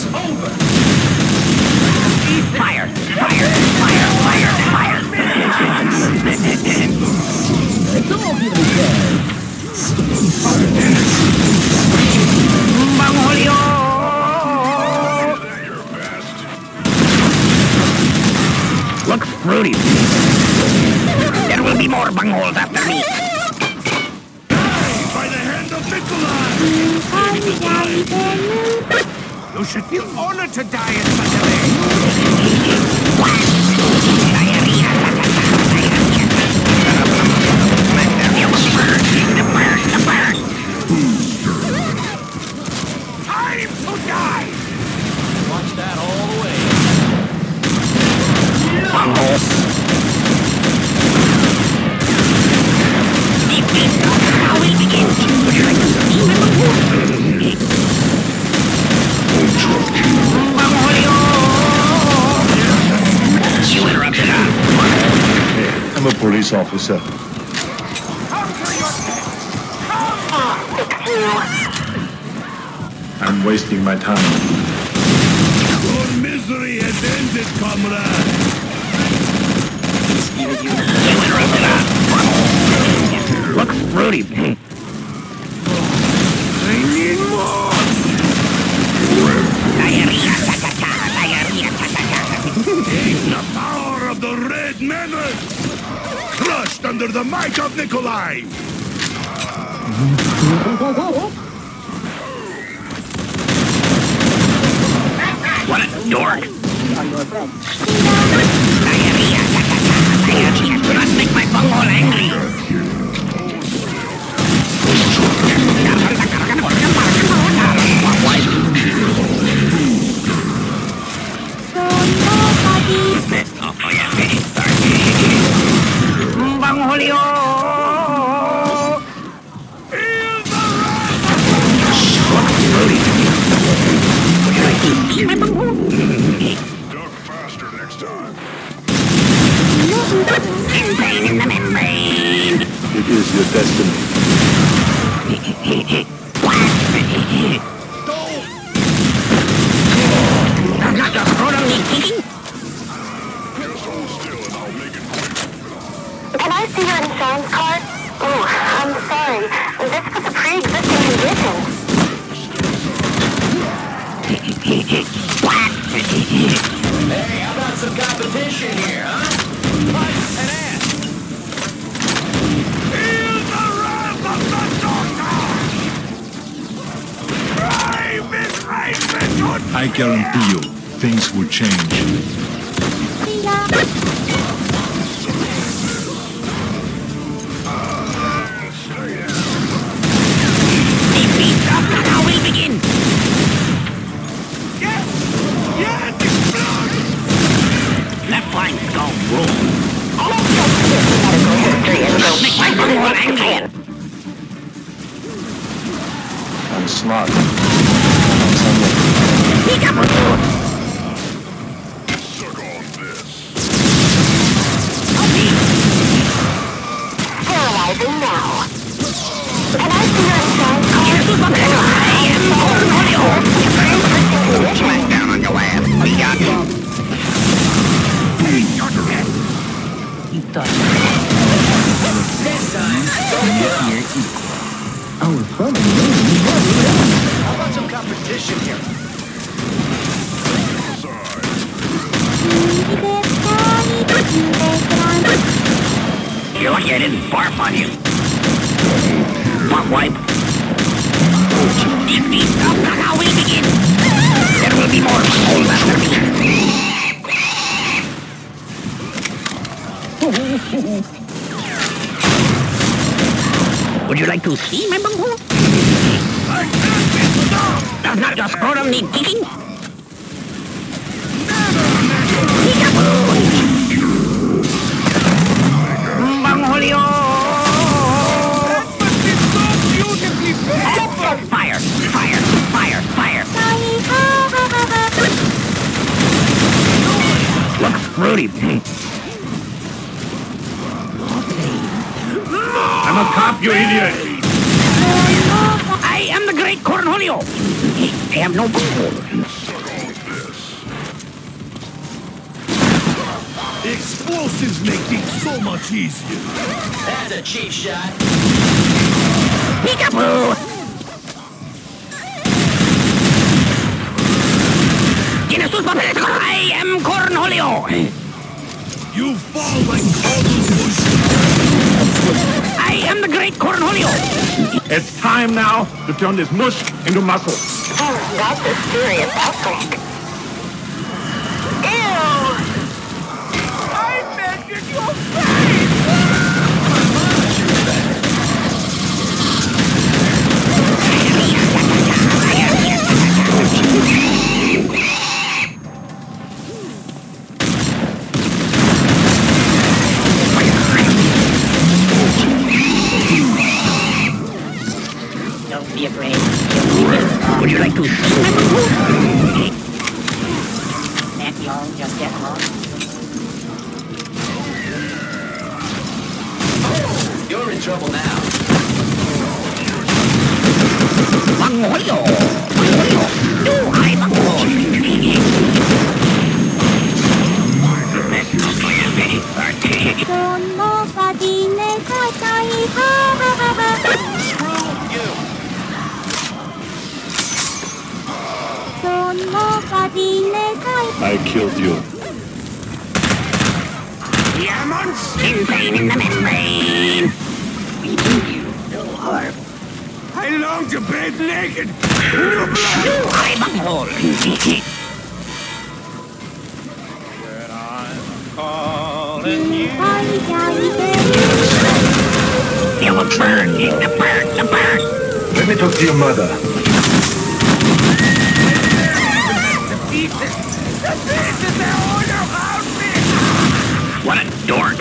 It's over. Be fire. I'm wasting my time. Your misery has ended, comrade. Look fruity. I need more. Take the power of the Red Mammoth, crushed under the might of Nikolai. Diarrhea! Can't! Must make my bunghole angry! faster next time. In the membrane. It is your destiny. competition here, huh? And ass. The wrath of the doctor! Crime is I guarantee you, things will change. smart. Paralyzing now. And on competition here. You're lucky I didn't barf on you. Butt wipe. If these stop, not how we begin. There will be more cold after me. Would you like to see my bumble? Does not your scrotum need kicking? Bangholio! Fire! Fire! Fire! Fire! Look, Rudy. I'm a cop, you idiot! I am the great Cornholio. I have no bunghole. Explosives make things so much easier. That's a cheap shot. Peekaboo! ¿Tienes tus papeles? I am Cornholio. You fall like cold bush. I am the great Cornholio. It's time now to turn this mush into muscle. Oh, that's a serious outbreak. I killed you. Insane in the membrane. I long to bathe naked! I'm a hole! calling you. You will burn, eat the burn. the! Let me talk to your mother. What a dork!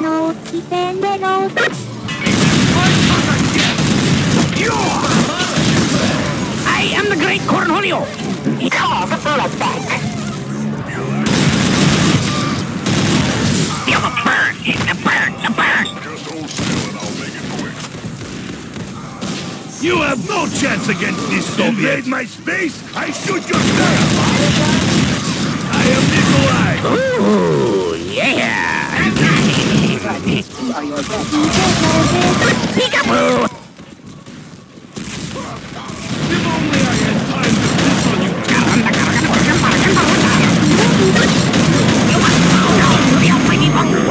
No, keep in, am the great Cornholio. Call the bullet bank. You will burn, the burn, the burn. Just hold still and I'll make it quick. You have no chance against this Soviet. Invade my space, I shoot your shot. I am Nikolai. Ooh, yeah. Peekaboo. What a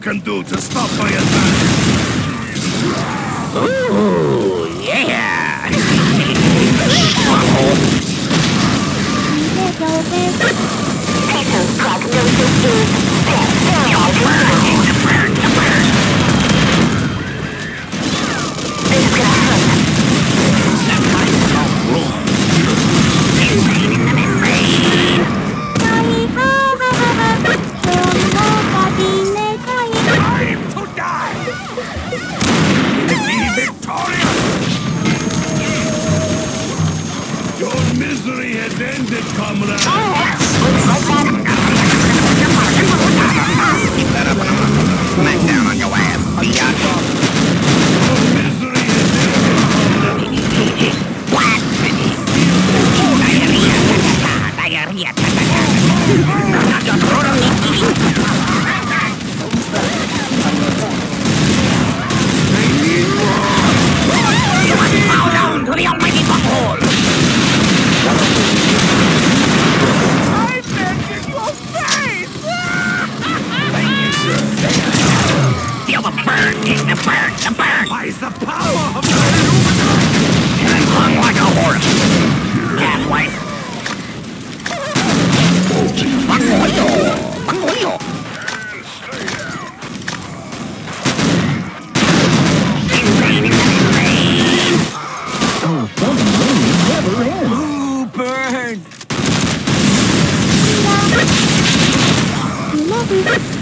can do to stop my advance. Ooh, yeah! Prognosis is... Thank you.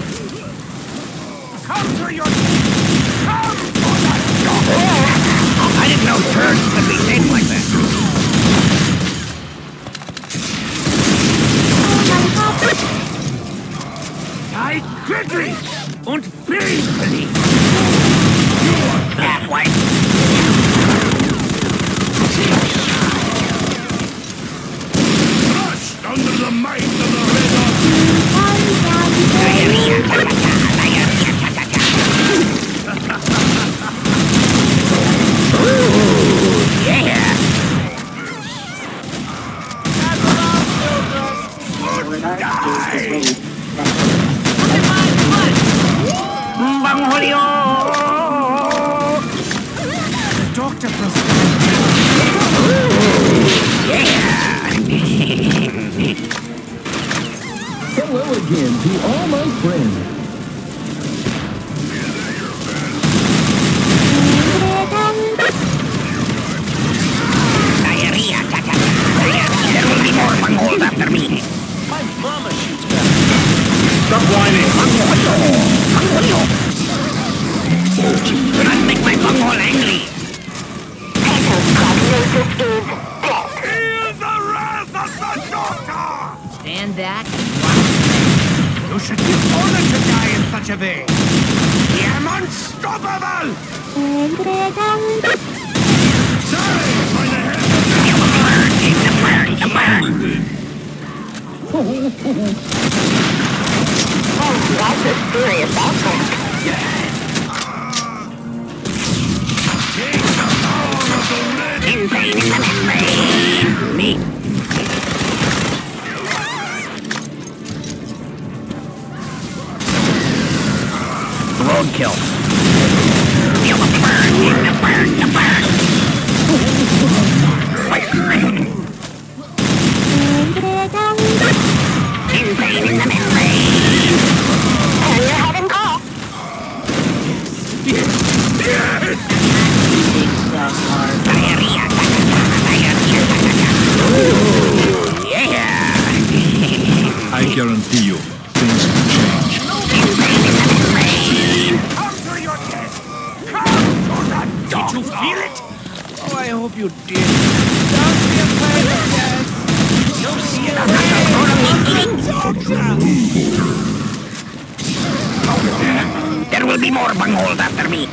will be more bungholes after me.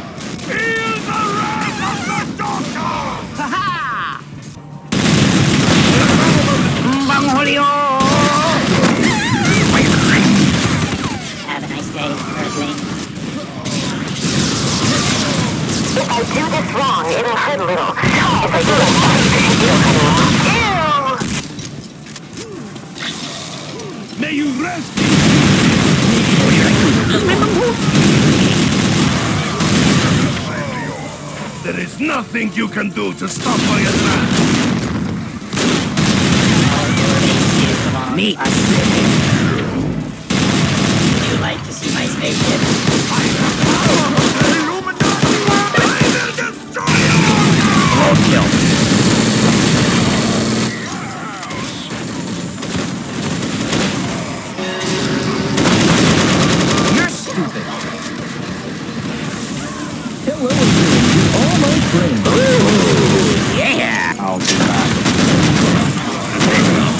Have a nice day, Earthling. If I do this wrong, it'll hurt a little. If I do it right, it'll hurt a lot. Ew! May you rest in peace! There is nothing you can do to stop my attack. Meat. Would you like to see my spaceship? Roadkill.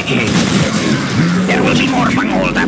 There will be more bungholes